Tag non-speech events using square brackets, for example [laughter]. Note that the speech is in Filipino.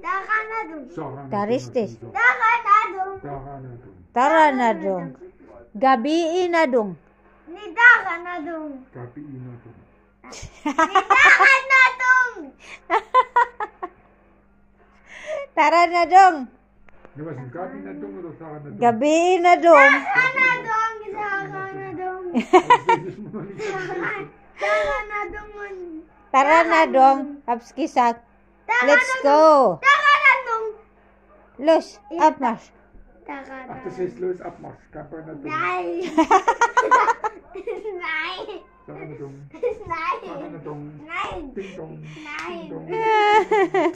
Dakanadong. Taristis. Dakanadong. Dakanadong. Taranadong. Gabiinadong. Nidakanadong. Gabiinadong. Nidakanadong. [laughs] Taranadong. Gabiinadong. Gabiinadong. [laughs] Dakanadong. Dakanadong. Dakanadong. Taranadong. Abskisak. Let's go. Los, Abmarsch. Ach, das heißt Los, Abmarsch. Nein. Nein. Nein. Nein. Nein. Nein.